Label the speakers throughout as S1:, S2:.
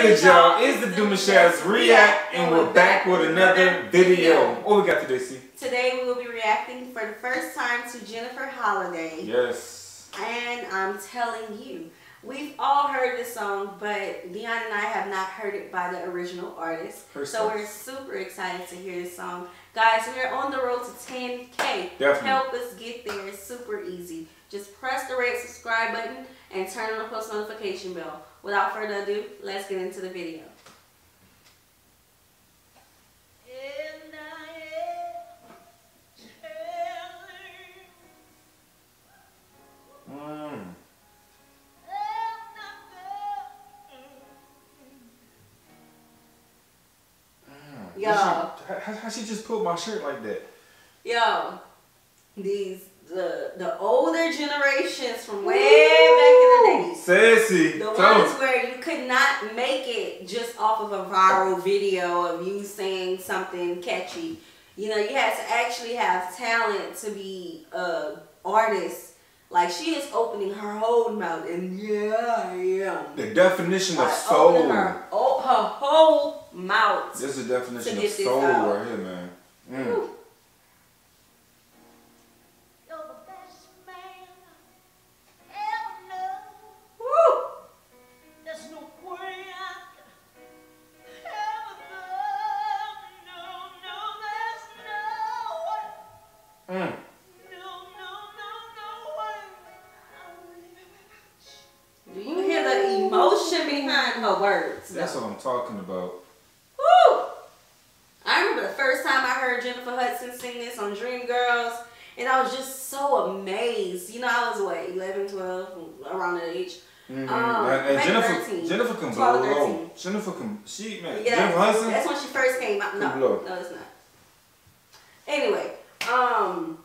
S1: good, y'all? It's the Demouchets React, and we're back with another video. What we got today, C?
S2: Today we will be reacting for the first time to Jennifer Holliday.
S1: Yes.
S2: And I'm telling you, we've all heard this song, but Dion and I have not heard it by the original artist. So we're super excited to hear this song. Guys, we're on the road to 10K.
S1: Definitely.
S2: Help us get there. It's super easy. Just press the red subscribe button and turn on the post notification bell. Without further ado, let's get into the video.
S3: And I am telling
S1: Mm.
S2: Yo.
S1: How, how, how she just pulled my shirt like that?
S2: Yo, these the the older generations from way back in the days.
S1: Sassy.
S2: The
S1: Tell
S2: ones
S1: 'em.
S2: where you could not make it just off of a viral video of you saying something catchy. You know, you had to actually have talent to be a artist. Like she is opening her whole mouth and yeah, I am.
S1: The definition of soul.
S2: opening her, oh, her whole mouth.
S1: This is the definition of soul
S2: out.
S1: right here, man. Mm.
S2: Words?
S1: That's what I'm talking about.
S2: Woo! I remember the first time I heard Jennifer Hudson sing this on Dreamgirls, and I was just so amazed. You know, I was what, 11, 12, around that age.
S1: Mm-hmm.
S2: Um,
S1: and, and Jennifer,
S2: 13.
S1: Jennifer can
S2: 12
S1: blow low. Jennifer can, she, man,
S2: Yeah,
S1: Jennifer Hudson.
S2: that's when she first came out. No,
S1: blow.
S2: no, it's not. Anyway, um,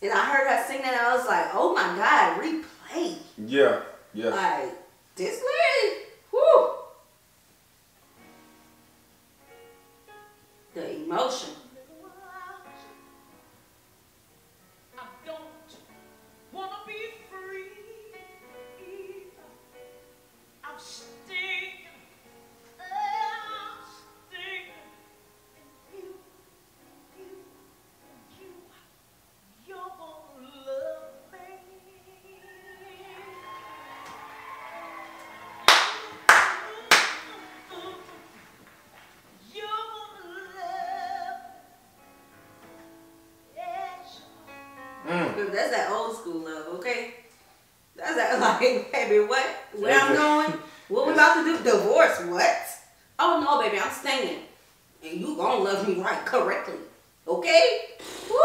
S2: and I heard her sing that, and I was like, oh my God, replay.
S1: Yeah, yeah.
S2: Like, this lady, Baby, That's that old school love, okay? That's that like, baby, what? Where I'm going? What we about to do? Divorce? What? Oh no, baby, I'm staying, and you gonna love me right correctly, okay? Woo!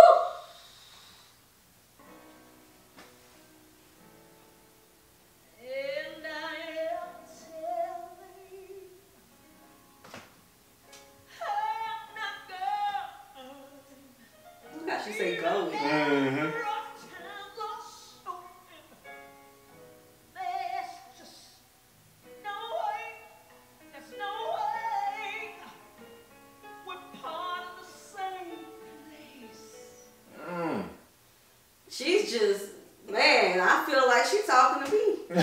S2: She's just, man, I feel like she's talking to me.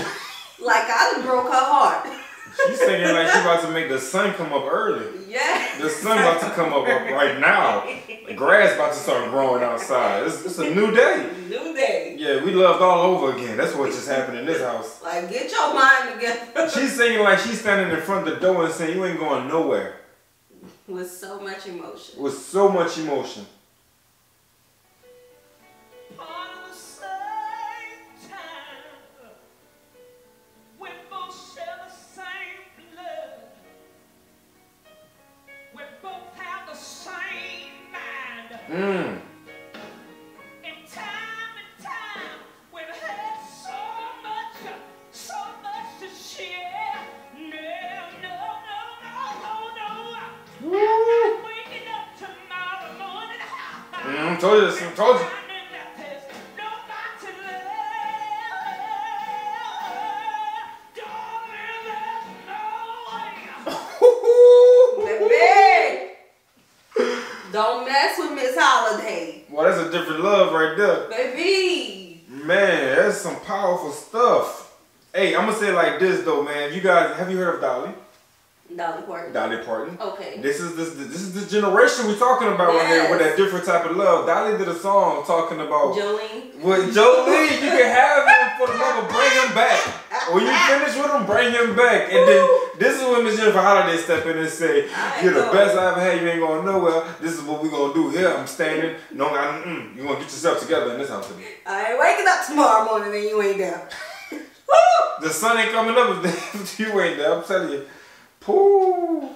S2: like I done broke her heart.
S1: She's singing like she about to make the sun come up early.
S2: yeah.
S1: The sun about to come up right now. The grass about to start growing outside. It's, it's a new day.
S2: New day.
S1: Yeah, we loved all over again. That's what just happened in this house.
S2: Like, get your mind together.
S1: She's singing like she's standing in front of the door and saying, You ain't going nowhere.
S2: With so much emotion.
S1: With so much emotion.
S2: Holliday.
S1: Well, that's a different love right there.
S2: Baby.
S1: Man, that's some powerful stuff. Hey, I'm gonna say it like this though, man. You guys, have you heard of Dolly?
S2: Dolly Parton.
S1: Dolly Parton.
S2: Okay.
S1: This is this this is the generation we're talking about right here with that different type of love. Dolly did a song talking about
S2: Jolene.
S1: with Jolie. You can have him for the love of bring him back. When you finish with him, bring him back. And then this is when Miss Jennifer Holliday step in and say, "You're the best I ever had. You ain't going nowhere. This is what we gonna do here. I'm standing. No, I, mm, you gonna get yourself together in this house today.
S2: I ain't waking up tomorrow morning and you ain't there.
S1: The sun ain't coming up if you ain't there. I'm telling you. Pooh.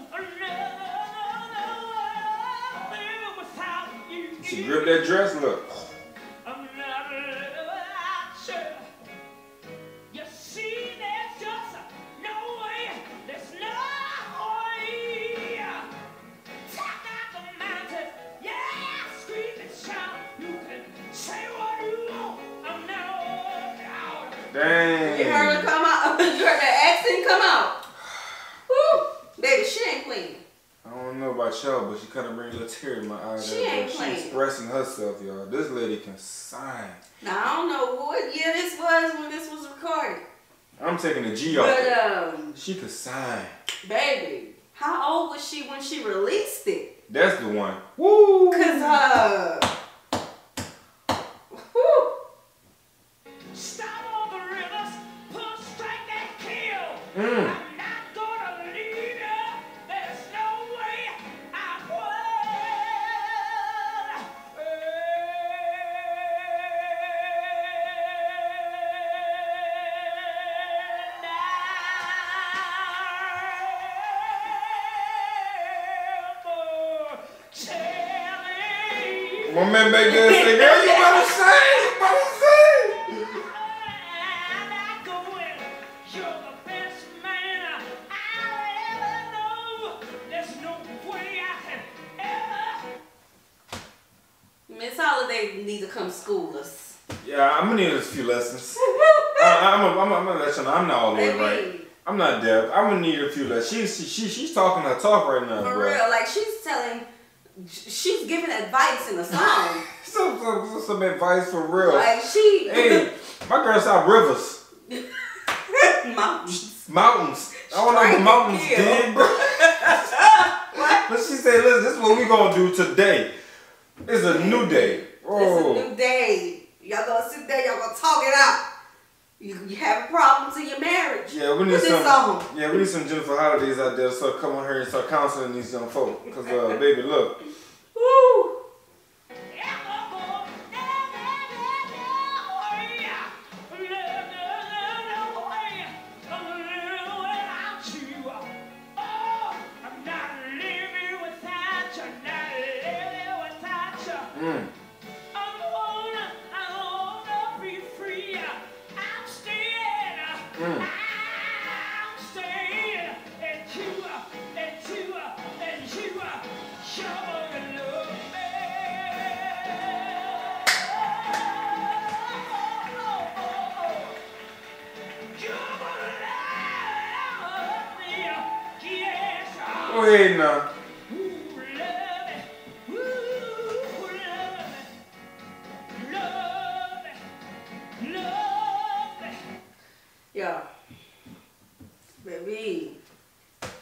S1: She gripped that dress. Look. Dang.
S2: You heard her come out. you heard that accent come out. Woo! Baby, she ain't playing.
S1: I don't know about y'all, but she kind of brings a tear in my eyes.
S2: She ain't playing.
S1: Expressing herself, y'all. This lady can sign.
S2: Now I don't know what year this was when this was recorded.
S1: I'm taking the G off.
S2: But um,
S1: She could sign.
S2: baby, how old was she when she released it?
S1: That's the one. Woo!
S2: Cause uh,
S1: My man back there say, girl, you better sing. You better sing.
S3: I'm not going. You're the best man I'll ever know. There's no way I can ever.
S2: Miss Holliday need to come school us.
S1: Yeah, I'm gonna need a few lessons. I, I'm, a, I'm, gonna let you know I'm not all the way right. I'm not deaf. I'm gonna need a few lessons. She's she, she, she's talking her talk right now,
S2: for
S1: bro.
S2: real, like she's telling, she's giving advice in the song.
S1: Some, some, some advice for real.
S2: like she,
S1: Hey, my girl saw rivers,
S2: mountains.
S1: mountains. I don't know what mountains
S2: kill.
S1: did, bro. But she said, listen, this is what we gonna do today. It's a new day. Oh.
S2: It's a oh. new day. Y'all gonna sit there, y'all gonna talk it out. You, you having problems in your marriage.
S1: Yeah, we need
S2: Put
S1: some. Yeah, we need some Jennifer Hollidays out there to start coming here and start counseling these young folk. Cause uh, baby, look,
S2: Woo!
S3: Me.
S2: Yeah. Baby.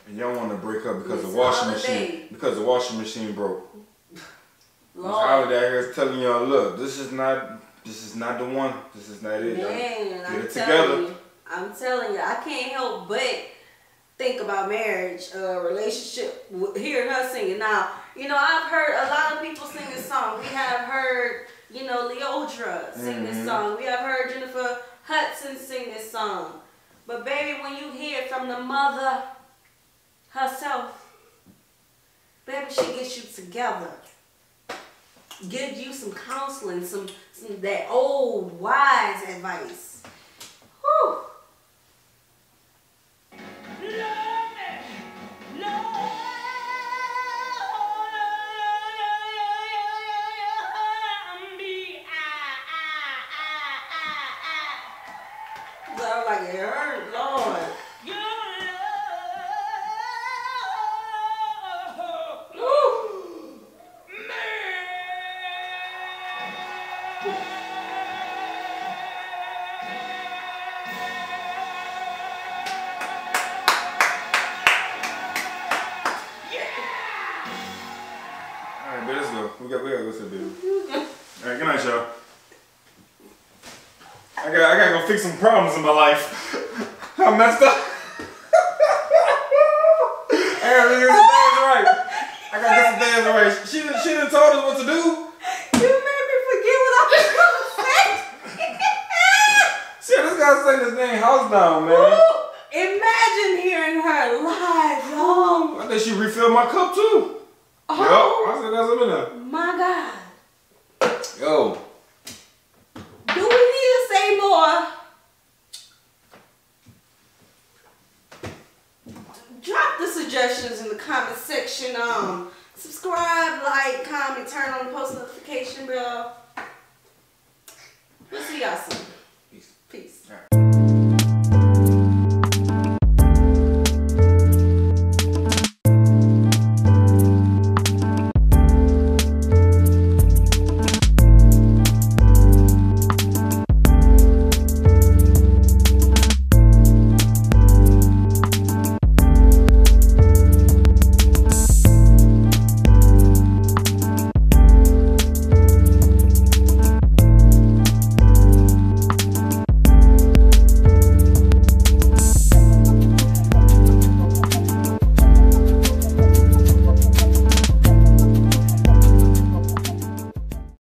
S1: And y'all want to break up because the washing
S2: Holliday.
S1: machine because the washing machine broke. Miss
S2: Lord.
S1: Holliday out here is telling y'all, look, this is not this is not the one. This is not it. y'all.
S2: Man,
S1: Get
S2: I'm
S1: it together.
S2: you. I'm telling you, I can't help but think about marriage, uh, relationship, hearing her singing. Now, you know, I've heard a lot of people sing this song. We have heard, you know, Leodra sing this
S1: Mhm.
S2: song. We have heard Jennifer Hudson sing this song. But baby, when you hear it from the mother herself, baby, she gets you together. Give you some counseling, some, some that old wise advice.
S1: I got I gotta go fix some problems in my life. I messed up. I gotta get some things right. I gotta get some things right. She done, she done told us what to do.
S2: You made me forget what I was gonna say.
S1: Shit, this guy's saying this dang house down, man.
S2: Woo! Imagine hearing her live, y'all. Oh.
S1: I think she refilled my cup too.
S2: Oh
S1: Yup, I oh. said that's up in there.
S2: my God.
S1: Yo,
S2: Do we need Drop the suggestions in the comment section. Um, subscribe, like, comment, turn on the post notification bell. We'll see y'all soon.